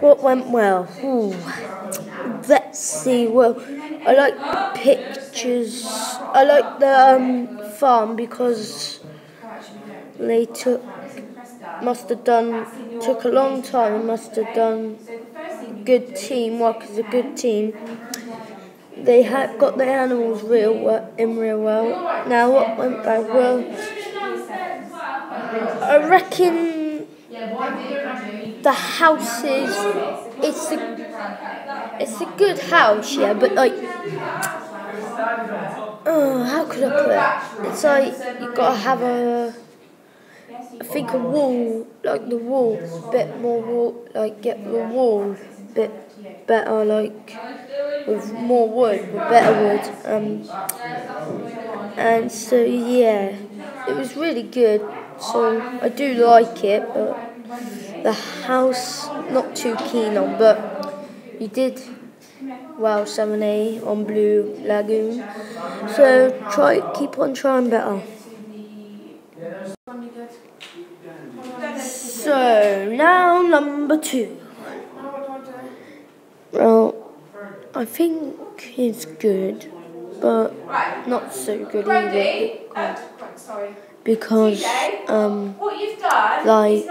What went well? Ooh. Let's see. Well, I like pictures. I like the um, farm because they took must have done took a long time. Must have done good teamwork as a good team. They had got the animals real well, in real well. Now what went bad? Well, I reckon the house is it's a it's a good house, yeah, but like oh, how could I put it? It's like you gotta have a I think a wall, like the wall, a bit more wall, like get the wall bit better, like with more wood, with better wood. Um, and so yeah, it was really good. So I do like it, but the house, not too keen on, but you did well 7A on Blue Lagoon. So try keep on trying better. So now number two. Well, I think it's good, but not so good either. Because, um, like,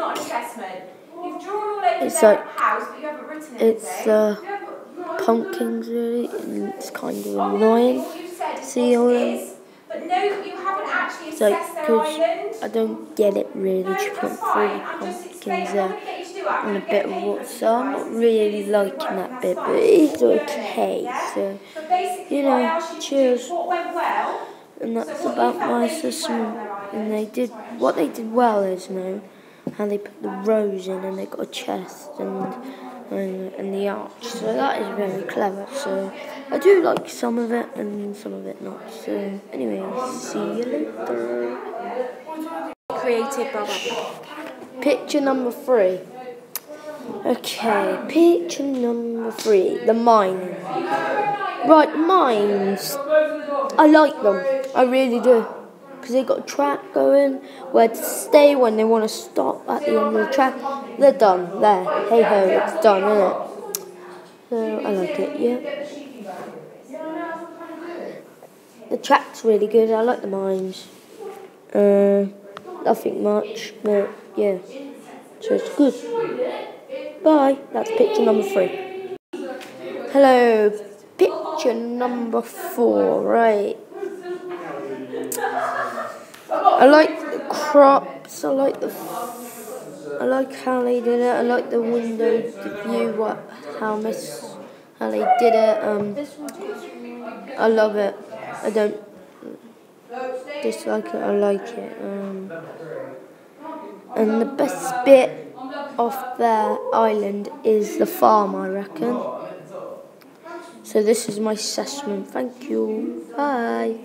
it's like it's uh, pumpkins really, and it's kind of annoying. to see all them. It's like because I don't get it really to put three pumpkins there and a bit of water, so I'm not really liking that bit, but it's okay. So you know, cheers. And that's about my system. And they did what they did well is you know how they put the rose in and they got a chest and, and and the arch. So that is very clever. So I do like some of it and some of it not. So anyway, see you later. Creative blah. Picture number three. Okay, picture number three. The mine. Right, mines. I like them. I really do because they got a track going where to stay when they want to stop at the end of the track. They're done. There. Hey ho, it's done, isn't it? So I like it, yeah. The track's really good. I like the mines. Uh, nothing much, but yeah. So it's good. Bye. That's picture number three. Hello. Picture number four, right. I like the crops. I like the. I like how they did it. I like the window, the view, what how miss how they did it. Um, I love it. I don't dislike it. I like it. Um, and the best bit of their island is the farm, I reckon. So this is my assessment. Thank you. Bye.